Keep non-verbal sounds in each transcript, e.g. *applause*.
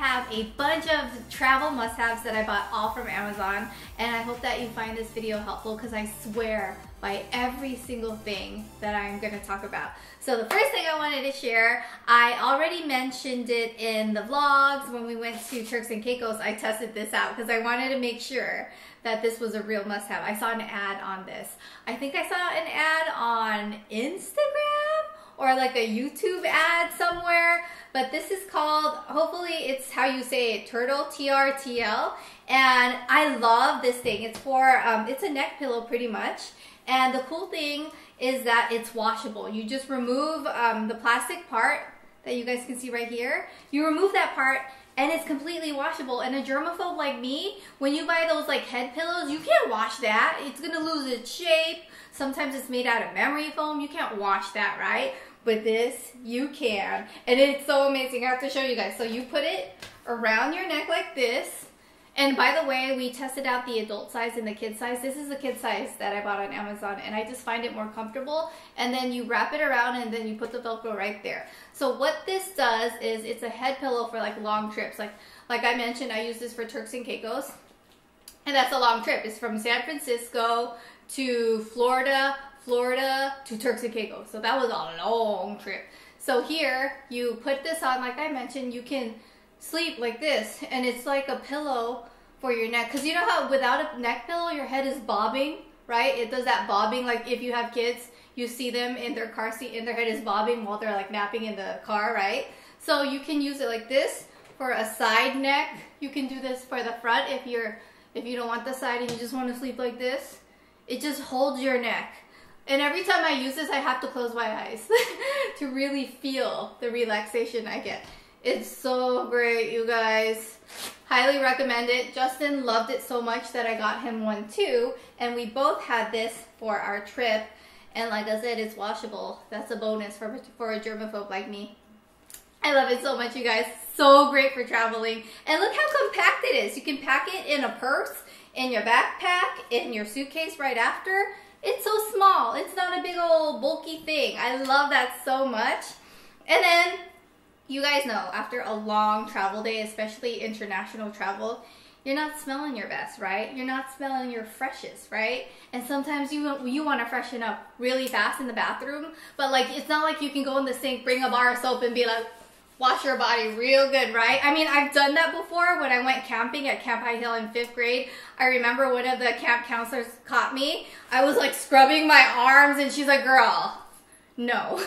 have a bunch of travel must-haves that I bought all from Amazon and I hope that you find this video helpful because I swear by every single thing that I'm going to talk about. So the first thing I wanted to share, I already mentioned it in the vlogs when we went to Turks and Caicos. I tested this out because I wanted to make sure that this was a real must-have. I saw an ad on this. I think I saw an ad on Instagram or like a YouTube ad somewhere. But this is called, hopefully it's how you say it, Turtle, T-R-T-L. And I love this thing. It's for, um, it's a neck pillow pretty much. And the cool thing is that it's washable. You just remove um, the plastic part that you guys can see right here. You remove that part and it's completely washable. And a germaphobe like me, when you buy those like head pillows, you can't wash that. It's gonna lose its shape. Sometimes it's made out of memory foam. You can't wash that, right? But this, you can. And it's so amazing. I have to show you guys. So you put it around your neck like this. And by the way, we tested out the adult size and the kid size. This is the kid size that I bought on Amazon and I just find it more comfortable. And then you wrap it around and then you put the Velcro right there. So what this does is it's a head pillow for like long trips. Like, like I mentioned, I use this for Turks and Caicos. And that's a long trip. It's from San Francisco to Florida, Florida to Turks and Caicos. So that was a long trip. So here, you put this on, like I mentioned, you can sleep like this. And it's like a pillow for your neck. Because you know how without a neck pillow, your head is bobbing, right? It does that bobbing. Like if you have kids, you see them in their car seat and their head is bobbing while they're like napping in the car, right? So you can use it like this for a side neck. You can do this for the front if you're if you don't want the side and you just want to sleep like this. It just holds your neck. And every time I use this, I have to close my eyes *laughs* to really feel the relaxation I get. It's so great, you guys. Highly recommend it. Justin loved it so much that I got him one too. And we both had this for our trip. And like I said, it's washable. That's a bonus for, for a germaphobe like me. I love it so much, you guys. So great for traveling. And look how compact it is. You can pack it in a purse, in your backpack, in your suitcase right after. It's so small. It's not a big old bulky thing. I love that so much. And then you guys know after a long travel day, especially international travel, you're not smelling your best, right? You're not smelling your freshest, right? And sometimes you you want to freshen up really fast in the bathroom, but like it's not like you can go in the sink, bring a bar of soap, and be like, wash your body real good, right? I mean, I've done that before when I went camping at Camp High Hill in fifth grade. I remember one of the camp counselors caught me. I was like scrubbing my arms, and she's like, "Girl, no."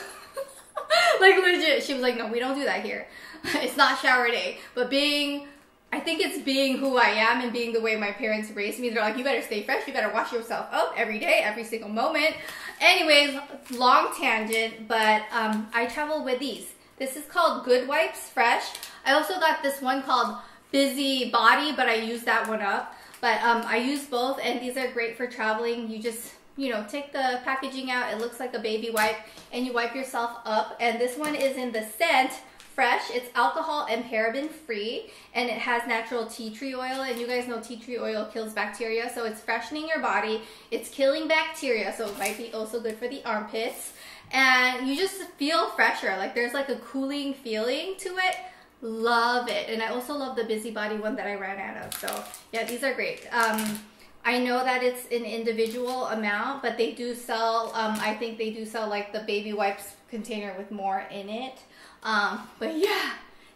*laughs* like legit, she was like, no, we don't do that here. *laughs* it's not shower day. But being, I think it's being who I am and being the way my parents raised me. They're like, you better stay fresh. You better wash yourself up every day, every single moment. Anyways, long tangent, but um, I travel with these. This is called Good Wipes Fresh. I also got this one called Busy Body, but I used that one up. But um, I use both, and these are great for traveling. You just you know, take the packaging out. It looks like a baby wipe and you wipe yourself up. And this one is in the scent fresh. It's alcohol and paraben free and it has natural tea tree oil. And you guys know tea tree oil kills bacteria. So it's freshening your body. It's killing bacteria. So it might be also good for the armpits. And you just feel fresher. Like there's like a cooling feeling to it. Love it. And I also love the Busybody one that I ran out of. So yeah, these are great. Um, I know that it's an individual amount, but they do sell, um, I think they do sell like the baby wipes container with more in it. Um, but yeah,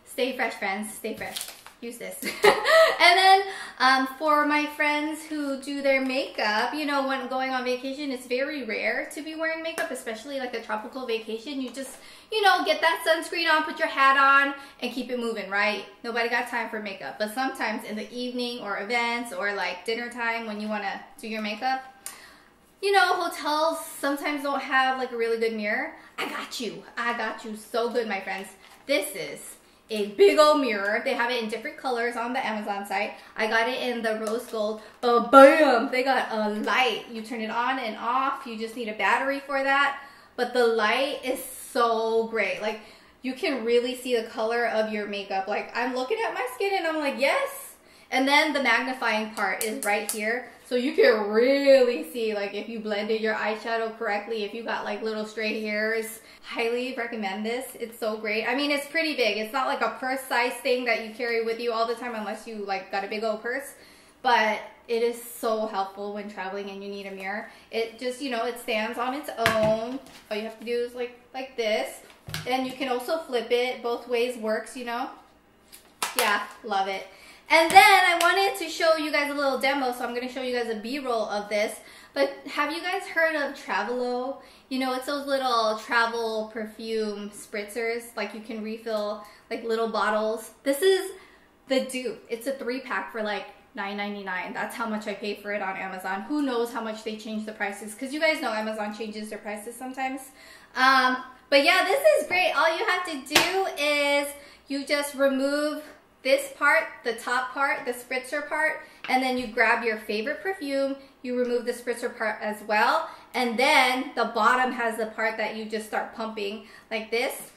stay fresh friends, stay fresh use this. *laughs* and then um, for my friends who do their makeup, you know, when going on vacation, it's very rare to be wearing makeup, especially like a tropical vacation. You just, you know, get that sunscreen on, put your hat on, and keep it moving, right? Nobody got time for makeup. But sometimes in the evening or events or like dinner time when you want to do your makeup, you know, hotels sometimes don't have like a really good mirror. I got you. I got you so good, my friends. This is a big old mirror. They have it in different colors on the Amazon site. I got it in the rose gold. But bam! They got a light. You turn it on and off. You just need a battery for that. But the light is so great. Like, you can really see the color of your makeup. Like, I'm looking at my skin and I'm like, yes. And then the magnifying part is right here. So you can really see like if you blended your eyeshadow correctly, if you got like little stray hairs, highly recommend this. It's so great. I mean, it's pretty big. It's not like a purse size thing that you carry with you all the time unless you like got a big old purse. But it is so helpful when traveling and you need a mirror. It just, you know, it stands on its own. All you have to do is like, like this. And you can also flip it. Both ways works, you know. Yeah, love it. And then I wanted to show you guys a little demo, so I'm going to show you guys a B-roll of this. But have you guys heard of Travalo? You know, it's those little travel perfume spritzers. Like you can refill like little bottles. This is the dupe. It's a three pack for like $9.99. That's how much I paid for it on Amazon. Who knows how much they change the prices? Because you guys know Amazon changes their prices sometimes. Um, but yeah, this is great. All you have to do is you just remove this part, the top part, the spritzer part, and then you grab your favorite perfume, you remove the spritzer part as well, and then the bottom has the part that you just start pumping like this,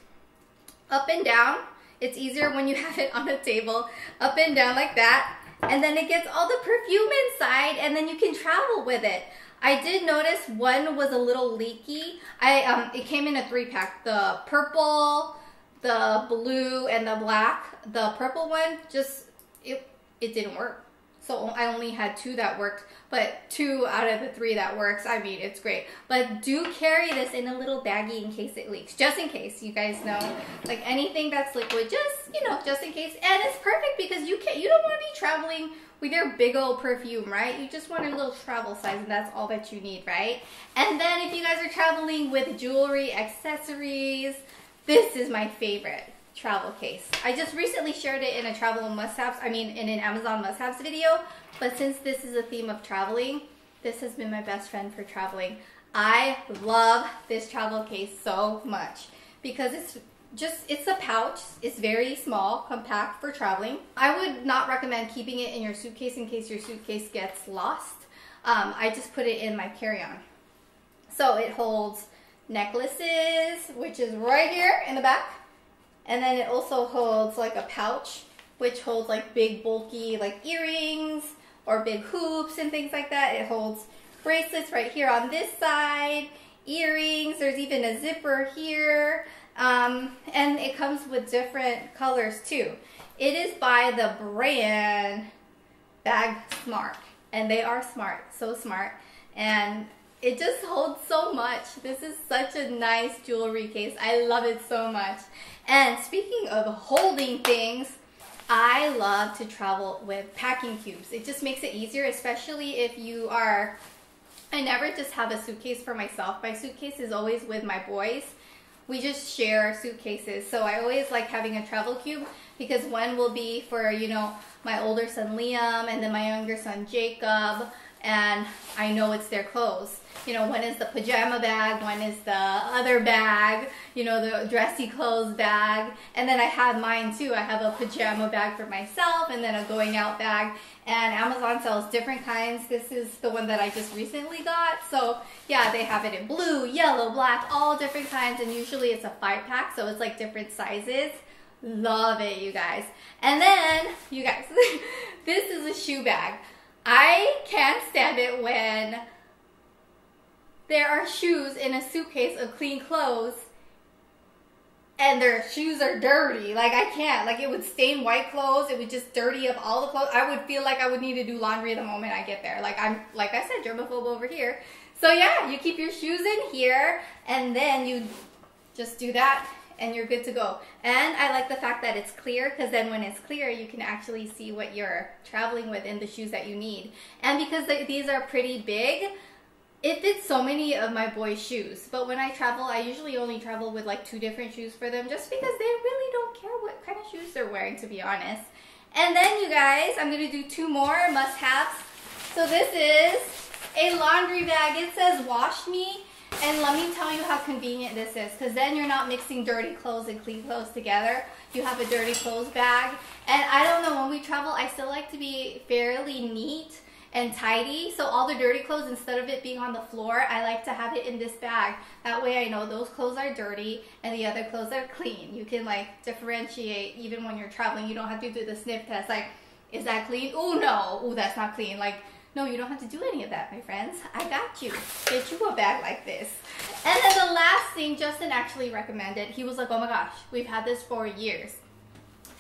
up and down. It's easier when you *laughs* have it on a table, up and down like that, and then it gets all the perfume inside, and then you can travel with it. I did notice one was a little leaky. I um, It came in a three pack, the purple, the blue and the black. The purple one just it it didn't work. So I only had two that worked, but two out of the three that works, I mean, it's great. But do carry this in a little baggie in case it leaks, just in case, you guys know. Like anything that's liquid, just, you know, just in case. And it's perfect because you can't, you don't want to be traveling with your big old perfume, right? You just want a little travel size and that's all that you need, right? And then if you guys are traveling with jewelry, accessories, this is my favorite travel case. I just recently shared it in a travel must-haves, I mean in an Amazon must-haves video, but since this is a theme of traveling, this has been my best friend for traveling. I love this travel case so much because it's just, it's a pouch. It's very small, compact for traveling. I would not recommend keeping it in your suitcase in case your suitcase gets lost. Um, I just put it in my carry-on. So it holds necklaces, which is right here in the back. And then it also holds like a pouch, which holds like big bulky like earrings or big hoops and things like that. It holds bracelets right here on this side, earrings, there's even a zipper here. Um, and it comes with different colors too. It is by the brand Bag Smart. And they are smart, so smart. And it just holds so much. This is such a nice jewelry case. I love it so much. And speaking of holding things, I love to travel with packing cubes. It just makes it easier, especially if you are, I never just have a suitcase for myself. My suitcase is always with my boys. We just share suitcases. So I always like having a travel cube because one will be for, you know, my older son Liam and then my younger son Jacob and I know it's their clothes. You know, one is the pajama bag, one is the other bag, you know, the dressy clothes bag. And then I have mine too. I have a pajama bag for myself and then a going out bag. And Amazon sells different kinds. This is the one that I just recently got. So yeah, they have it in blue, yellow, black, all different kinds. And usually it's a five pack, so it's like different sizes. Love it, you guys. And then, you guys, *laughs* this is a shoe bag. I can't stand it when there are shoes in a suitcase of clean clothes and their shoes are dirty. Like I can't. Like it would stain white clothes. It would just dirty up all the clothes. I would feel like I would need to do laundry the moment I get there. Like I'm, like I said, germaphobe over here. So yeah, you keep your shoes in here and then you just do that and you're good to go. And I like the fact that it's clear because then when it's clear, you can actually see what you're traveling with in the shoes that you need. And because these are pretty big, it fits so many of my boys' shoes. But when I travel, I usually only travel with like two different shoes for them just because they really don't care what kind of shoes they're wearing, to be honest. And then you guys, I'm to do two more must-haves. So this is a laundry bag. It says wash me and let me tell you how convenient this is because then you're not mixing dirty clothes and clean clothes together. You have a dirty clothes bag. And I don't know, when we travel, I still like to be fairly neat and tidy. So all the dirty clothes, instead of it being on the floor, I like to have it in this bag. That way I know those clothes are dirty and the other clothes are clean. You can like differentiate even when you're traveling. You don't have to do the sniff test like, is that clean? Oh no, oh that's not clean. Like, no, you don't have to do any of that, my friends. I got you. Get you a bag like this. And then the last thing Justin actually recommended, he was like, oh my gosh, we've had this for years.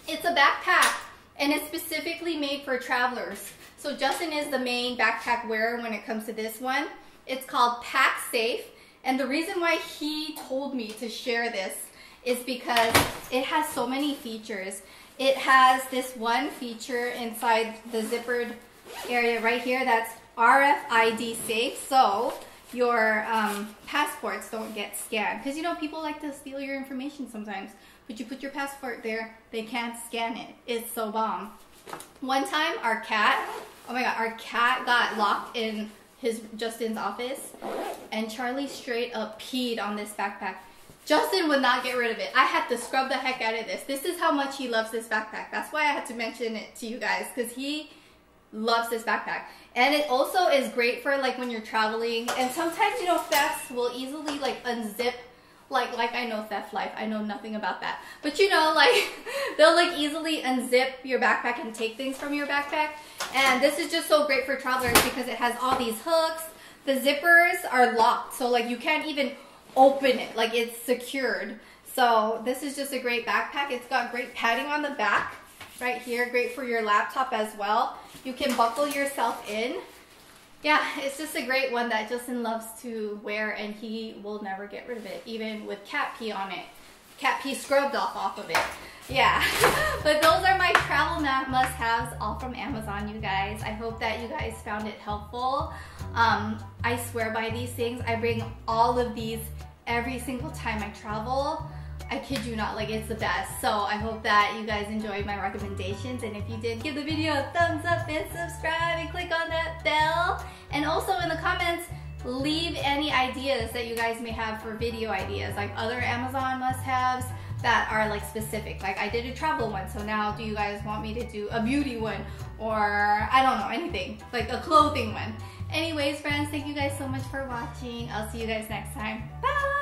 It's a backpack and it's specifically made for travelers. So Justin is the main backpack wearer when it comes to this one. It's called Pac Safe. And the reason why he told me to share this is because it has so many features. It has this one feature inside the zippered area right here that's RFID safe. So your um, passports don't get scanned. Because you know, people like to steal your information sometimes. But you put your passport there, they can't scan it. It's so bomb. One time, our cat, oh my god, our cat got locked in his Justin's office, and Charlie straight up peed on this backpack. Justin would not get rid of it. I had to scrub the heck out of this. This is how much he loves this backpack. That's why I had to mention it to you guys, because he loves this backpack. And it also is great for like when you're traveling, and sometimes, you know, thefts will easily like unzip like like I know theft life. I know nothing about that. But you know, like *laughs* they'll like easily unzip your backpack and take things from your backpack. And this is just so great for travelers because it has all these hooks. The zippers are locked, so like you can't even open it. Like it's secured. So this is just a great backpack. It's got great padding on the back right here. Great for your laptop as well. You can buckle yourself in yeah, it's just a great one that Justin loves to wear and he will never get rid of it, even with cat pee on it. Cat pee scrubbed off off of it. Yeah, *laughs* but those are my travel must-haves all from Amazon, you guys. I hope that you guys found it helpful. Um, I swear by these things. I bring all of these every single time I travel. I kid you not, like it's the best. So I hope that you guys enjoyed my recommendations. And if you did, give the video a thumbs up and subscribe and click on that bell. And also in the comments, leave any ideas that you guys may have for video ideas, like other Amazon must-haves that are like specific. Like I did a travel one, so now do you guys want me to do a beauty one or I don't know, anything, like a clothing one. Anyways, friends, thank you guys so much for watching. I'll see you guys next time. Bye!